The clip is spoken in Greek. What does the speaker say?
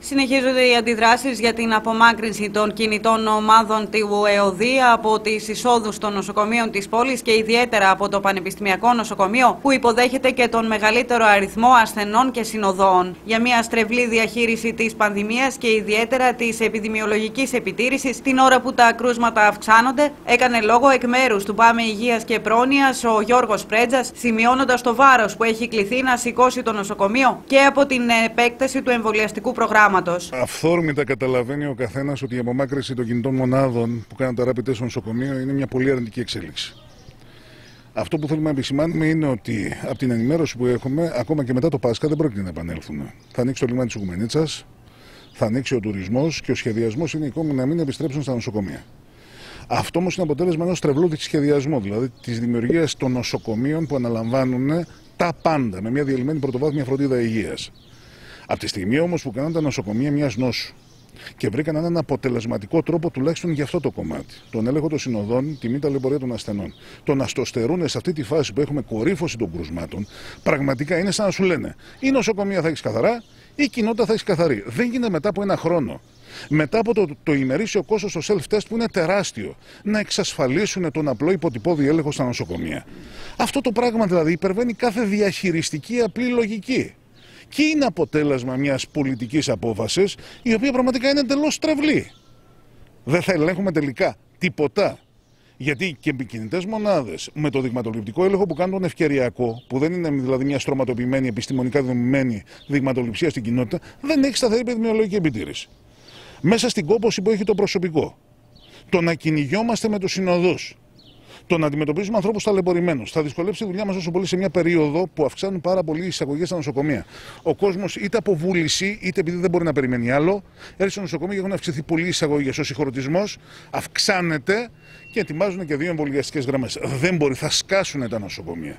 Συνεχίζονται οι αντιδράσεις για την απομάκρυνση των κινητών ομάδων του ΕΟΔΙΑ από τις εισόδους των νοσοκομείων της πόλης και ιδιαίτερα από το Πανεπιστημιακό Νοσοκομείο, που υποδέχεται και τον μεγαλύτερο αριθμό ασθενών και συνοδόων. Για μια στρεβλή διαχείριση της πανδημίας και ιδιαίτερα της επιδημιολογικής επιτήρησης, την ώρα που τα κρούσματα αυξάνονται, έκανε λόγο εκ μέρους του ΠΑΜΕ Υγείας και Πρόνοιας ο Γιώργος Πρέτζας, σημειώνοντας το βάρος που έχει κληθεί να σηκώσει το νοσοκομείο και από την επέκταση του εμβολιαστικού προγράμματος προγράμματος. Αυθόρμητα καταλαβαίνει ο καθένας ότι η απομάκρυνση των κινητών μονάδων που κάνουν τα rapid στο νοσοκομείο είναι μια πολύ αρνητική εξέλιξη. Αυτό που θέλουμε να επισημάνουμε είναι ότι από την ενημέρωση που έχουμε, ακόμα και μετά το Πάσχα δεν πρόκειται να επανέλθουν. Θα ανοίξει το λιμάνι της Ουγουμενίτσας, θα ανοίξει ο τουρισμός και ο σχεδιασμός είναι ακόμη να μην επιστρέψουν στα νοσοκομεία. Αυτό όμως είναι αποτέλεσμα ενός τρευλού σχεδιασμού, δηλαδή της δημιουργίας των νοσοκομείων που αναλαμβάνουν τα πάντα με μια διαλυμένη πρωτοβάθμια φροντίδα υγείας. Από τη στιγμή όμως που κάναν τα νοσοκομεία μιας νόσου και βρήκαν έναν αποτελεσματικό τρόπο τουλάχιστον για αυτό το κομμάτι. Τον έλεγχο των συνοδών, τη μη ταλαιπωρία των ασθενών. Το να στο στερούν σε αυτή τη φάση που έχουμε κορύφωση των κρουσμάτων, πραγματικά είναι σαν να σου λένε η νοσοκομεία θα έχεις καθαρά, η κοινότητα θα έχεις καθαρή. Δεν γίνεται μετά από ένα χρόνο. Μετά από το, το ημερήσιο κόστος στο self-test που είναι τεράστιο, να εξασφαλίσουν τον απλό υποτυπώδη έλεγχο στα νοσοκομεία. Αυτό το πράγμα δηλαδή υπερβαίνει κάθε διαχειριστική απλή λογική και είναι αποτέλεσμα μιας πολιτικής απόφασης η οποία πραγματικά είναι εντελώς στρεβλή. Δεν θα ελέγχουμε τελικά τίποτα. Γιατί και επικινητές μονάδες με το δειγματοληπτικό έλεγχο που κάνουν τον ευκαιριακό, που δεν είναι δηλαδή μια στρωματοποιημένη, επιστημονικά δομημένη δειγματοληψία στην κοινότητα, δεν έχει σταθερή επιδημιολογική επιτήρηση. Μέσα στην κόποση που έχει το προσωπικό. Το να κυνηγιόμαστε με τους συνοδούς, το να αντιμετωπίζουμε ανθρώπους ταλαιπωρημένους θα δυσκολέψει τη δουλειά μας όσο πολύ σε μια περίοδο που αυξάνουν πάρα πολύ οι εισαγωγές στα νοσοκομεία. Ο κόσμος είτε από βούληση είτε επειδή δεν μπορεί να περιμένει άλλο, έρχεται στο νοσοκομείο και έχουν αυξηθεί πολλοί εισαγωγές. Ο συγχωρητισμός αυξάνεται και ετοιμάζουν και δύο εμβολιαστικές γραμμές. Δεν μπορεί, θα σκάσουν τα νοσοκομεία.